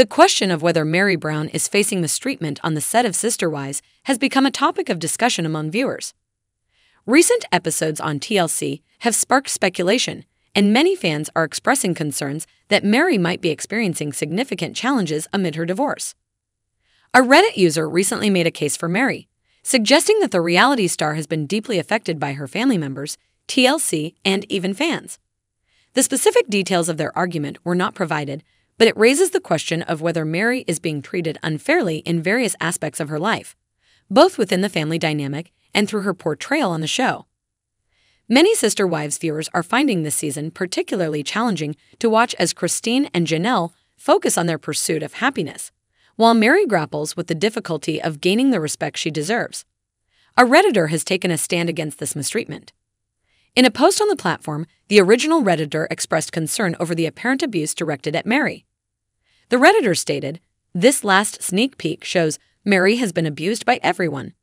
The question of whether Meri Brown is facing mistreatment on the set of Sister Wives has become a topic of discussion among viewers. Recent episodes on TLC have sparked speculation, and many fans are expressing concerns that Meri might be experiencing significant challenges amid her divorce. A Reddit user recently made a case for Meri, suggesting that the reality star has been deeply affected by her family members, TLC, and even fans. The specific details of their argument were not provided, but it raises the question of whether Meri is being treated unfairly in various aspects of her life, both within the family dynamic and through her portrayal on the show. Many Sister Wives viewers are finding this season particularly challenging to watch as Christine and Janelle focus on their pursuit of happiness, while Meri grapples with the difficulty of gaining the respect she deserves. A Redditor has taken a stand against this mistreatment. In a post on the platform, the original Redditor expressed concern over the apparent abuse directed at Meri. The Redditor stated, This last sneak peek shows Meri has been abused by everyone.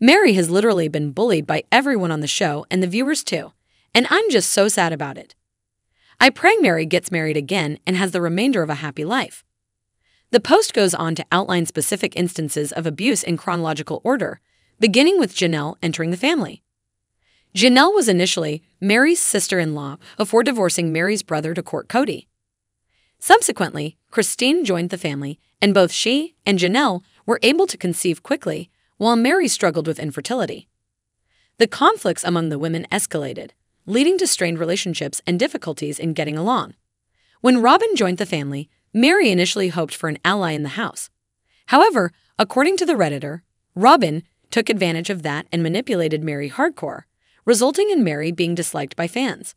Meri has literally been bullied by everyone on the show and the viewers too, and I'm just so sad about it. I pray Meri gets married again and has the remainder of a happy life. The post goes on to outline specific instances of abuse in chronological order, beginning with Janelle entering the family. Janelle was initially Meri's sister in law before divorcing Meri's brother to court Kody. Subsequently, Christine joined the family, and both she and Janelle were able to conceive quickly, while Meri struggled with infertility. The conflicts among the women escalated, leading to strained relationships and difficulties in getting along. When Robyn joined the family, Meri initially hoped for an ally in the house. However, according to the Redditor, Robyn took advantage of that and manipulated Meri hardcore, resulting in Meri being disliked by fans.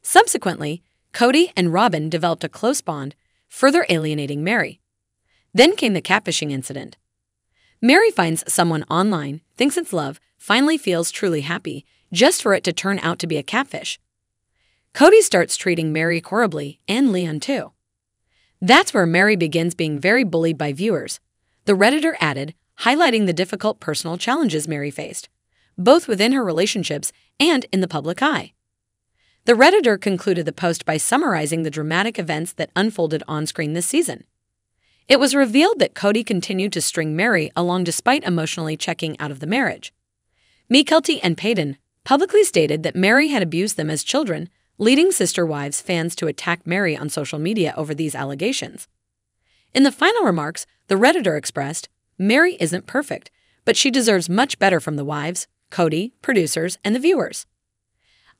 Subsequently, Kody and Robyn developed a close bond, further alienating Meri. Then came the catfishing incident. Meri finds someone online, thinks it's love, finally feels truly happy, just for it to turn out to be a catfish. Kody starts treating Meri horribly, and Leon too. That's where Meri begins being very bullied by viewers. The Redditor added, highlighting the difficult personal challenges Meri faced, both within her relationships and in the public eye. The Redditor concluded the post by summarizing the dramatic events that unfolded on screen this season. It was revealed that Kody continued to string Meri along despite emotionally checking out of the marriage. Mykelti and Paedon publicly stated that Meri had abused them as children, leading Sister Wives fans to attack Meri on social media over these allegations. In the final remarks, the Redditor expressed, Meri isn't perfect, but she deserves much better from the wives, Kody, producers, and the viewers.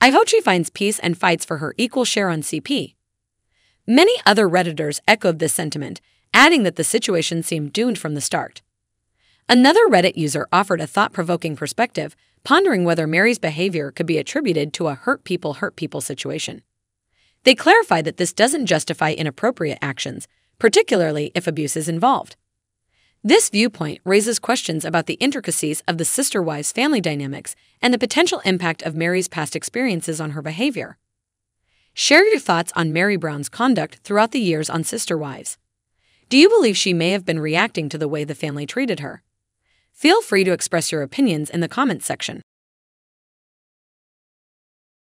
I hope she finds peace and fights for her equal share on CP. Many other Redditors echoed this sentiment, adding that the situation seemed doomed from the start. Another Reddit user offered a thought provoking perspective, pondering whether Meri's behavior could be attributed to a hurt people hurt people situation. They clarified that this doesn't justify inappropriate actions, particularly if abuse is involved. This viewpoint raises questions about the intricacies of the sister wives' family dynamics and the potential impact of Meri's past experiences on her behavior. Share your thoughts on Meri Brown's conduct throughout the years on Sister Wives. Do you believe she may have been reacting to the way the family treated her? Feel free to express your opinions in the comments section.